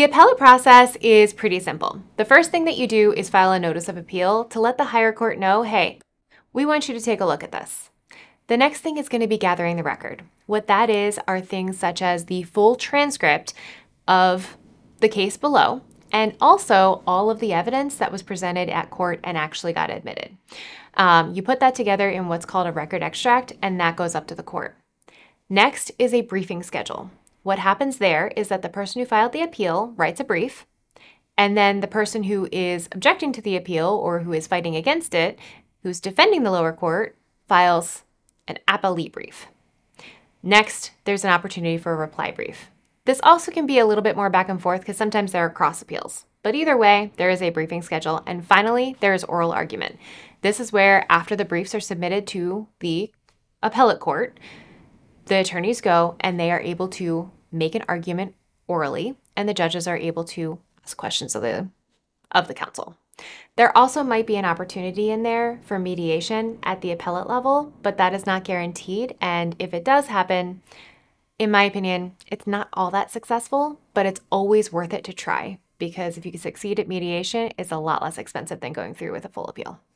The appellate process is pretty simple. The first thing that you do is file a notice of appeal to let the higher court know hey, we want you to take a look at this. The next thing is going to be gathering the record. What that is are things such as the full transcript of the case below and also all of the evidence that was presented at court and actually got admitted. Um, you put that together in what's called a record extract, and that goes up to the court. Next is a briefing schedule. What happens there is that the person who filed the appeal writes a brief, and then the person who is objecting to the appeal or who is fighting against it, who's defending the lower court, files an appellee brief. Next, there's an opportunity for a reply brief. This also can be a little bit more back and forth because sometimes there are cross appeals. But either way, there is a briefing schedule. And finally, there is oral argument. This is where, after the briefs are submitted to the appellate court, the attorneys go and they are able to make an argument orally, and the judges are able to ask questions of the of the counsel. There also might be an opportunity in there for mediation at the appellate level, but that is not guaranteed. And if it does happen, in my opinion, it's not all that successful, but it's always worth it to try because if you can succeed at mediation, it's a lot less expensive than going through with a full appeal.